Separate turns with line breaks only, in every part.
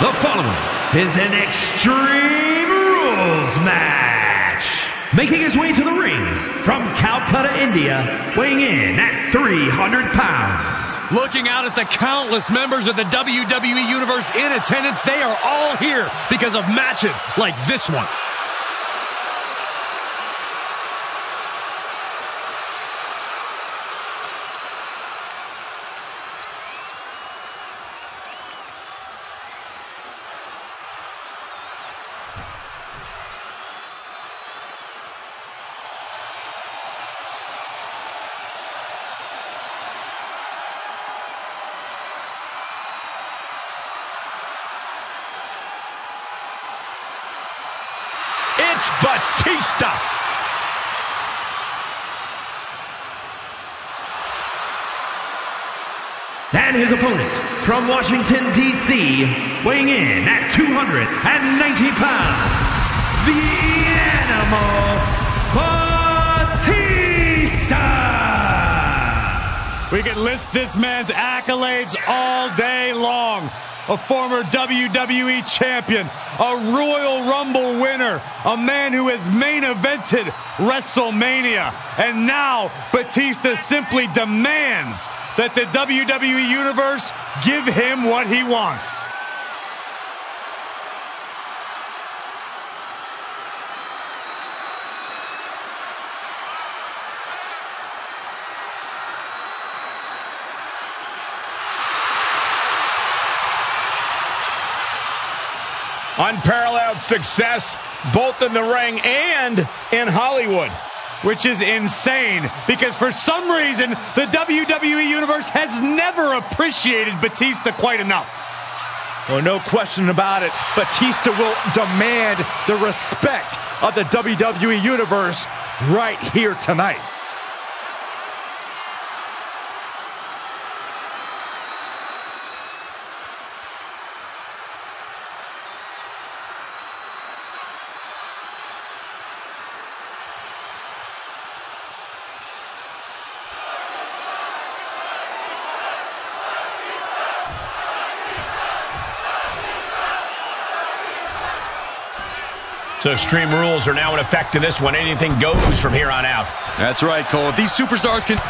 The following is an Extreme Rules match. Making his way to the ring from Calcutta, India, weighing in at 300 pounds.
Looking out at the countless members of the WWE Universe in attendance, they are all here because of matches like this one.
It's Batista.
And his opponent from Washington, D.C., weighing in at 290 pounds, the Animal Batista!
We can list this man's accolades all day long. A former WWE champion, a Royal Rumble winner, a man who has main evented WrestleMania. And now Batista simply demands that the WWE Universe give him what he wants.
Unparalleled success both in the ring and in Hollywood.
which is insane because for some reason the WWE Universe has never appreciated Batista quite enough.
Well, no question about it. Batista will demand the respect of the WWE Universe right here tonight.
So Extreme Rules are now in effect in this one. Anything goes from here on out.
That's right, Cole. If these superstars can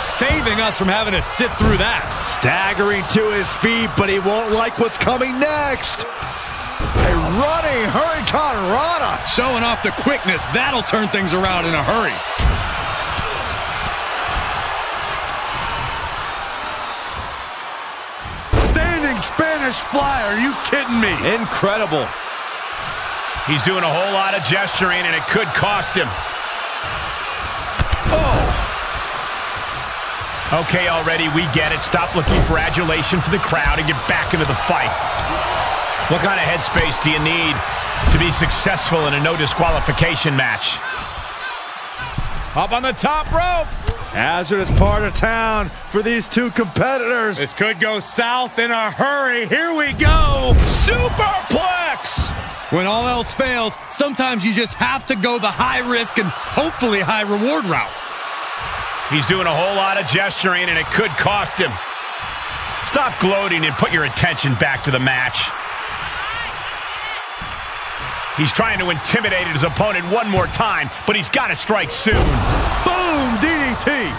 saving us from having to sit through that.
Staggering to his feet, but he won't like what's coming next. A running Hurricanrana.
Showing off the quickness, that'll turn things around in a hurry.
Standing Spanish fly. Are you kidding me? Incredible.
He's doing a whole lot of gesturing, and it could cost him.
Oh,
Okay, already, we get it. Stop looking for adulation for the crowd and get back into the fight. What kind of headspace do you need to be successful in a no disqualification match? Up on the top rope.
hazardous part of town for these two competitors.
This could go south in a hurry. Here we go.
Superplex.
When all else fails, sometimes you just have to go the high risk and hopefully high reward route.
He's doing a whole lot of gesturing, and it could cost him. Stop gloating and put your attention back to the match. He's trying to intimidate his opponent one more time, but he's got to strike soon.
Boom, DDT.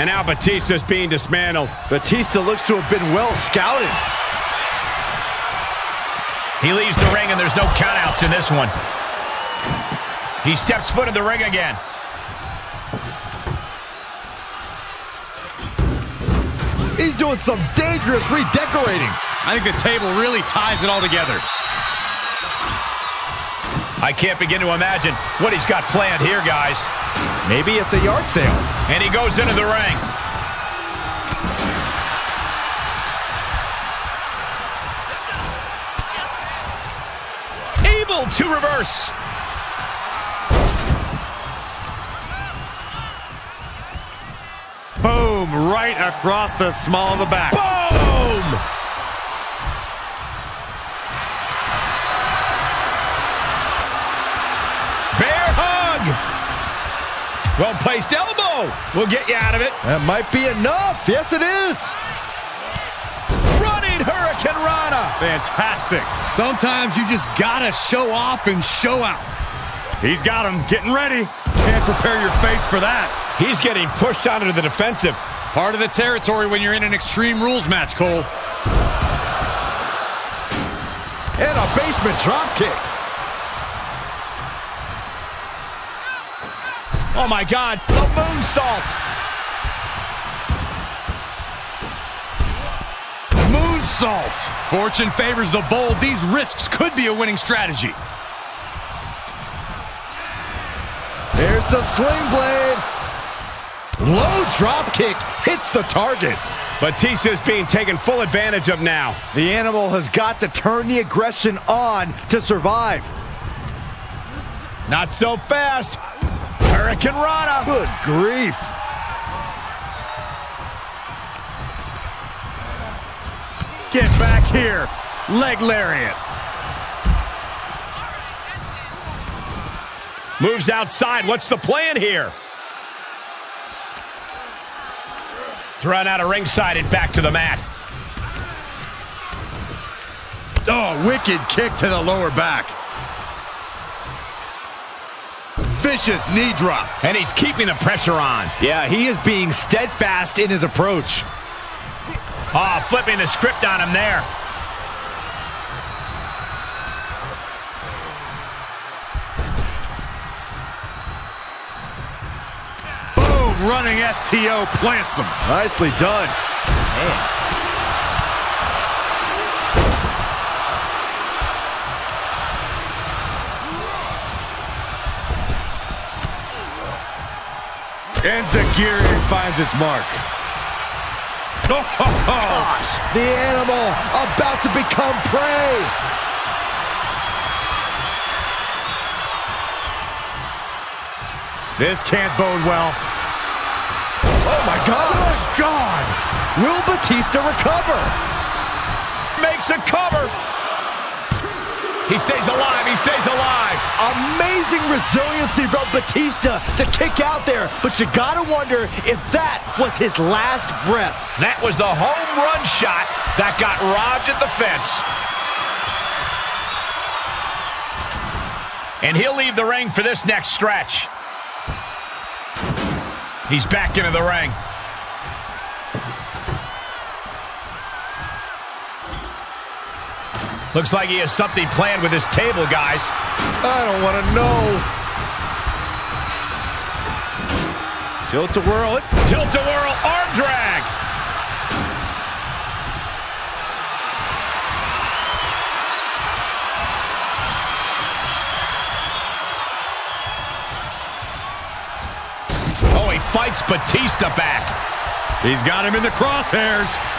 And now Batista's being dismantled.
Batista looks to have been well scouted.
He leaves the ring, and there's no countouts in this one. He steps foot in the ring again.
He's doing some dangerous redecorating.
I think the table really ties it all together.
I can't begin to imagine what he's got planned here, guys.
Maybe it's a yard sale.
And he goes into the ring. To reverse.
Boom, right across the small of the back.
Boom! Bear hug! Well placed elbow will get you out of it.
That might be enough. Yes, it is.
Running Hurricane Rana.
Fantastic. Sometimes you just gotta show off and show out. He's got him getting ready. Can't prepare your face for that.
He's getting pushed onto the defensive.
Part of the territory when you're in an Extreme Rules match, Cole.
And a basement drop kick.
Oh my God, the moonsault.
Moonsault. Fortune favors the bold. These risks could be a winning strategy.
There's the sling blade. Low drop kick hits the target.
Batista's being taken full advantage of now.
The animal has got to turn the aggression on to survive.
Not so fast. Hurricanrana.
Good grief.
Get back here. Leg lariat.
Moves outside. What's the plan here? Thrown out of ringside and back to the mat.
Oh, wicked kick to the lower back. Vicious knee drop.
And he's keeping the pressure on.
Yeah, he is being steadfast in his approach.
Oh, flipping the script on him there.
Boom, running STO plants him.
Nicely done.
Enziguri finds its mark. Oh,
The animal about to become prey.
this can't bode well.
Oh my God.
God.
Will Batista recover?
Makes a cover. He stays alive. He stays alive.
Amazing resiliency from Batista to kick out there, but you gotta wonder if that was his last breath.
That was the home run shot that got robbed at the fence. And he'll leave the ring for this next stretch. He's back into the ring. Looks like he has something planned with his table, guys.
I don't want to know. Tilt-a-whirl.
Tilt-a-whirl arm drag. Oh, he fights Batista back.
He's got him in the crosshairs.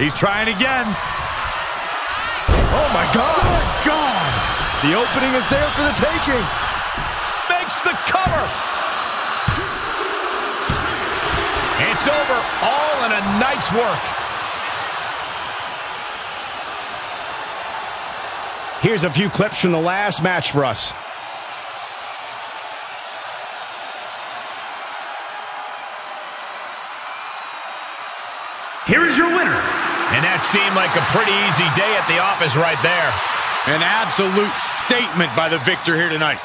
He's trying again.
Oh my God. God. The opening is there for the taking.
Makes the cover. It's over. All in a night's work. Here's a few clips from the last match for us.
Here is your winner.
And that seemed like a pretty easy day at the office right there.
An absolute statement by the victor here tonight.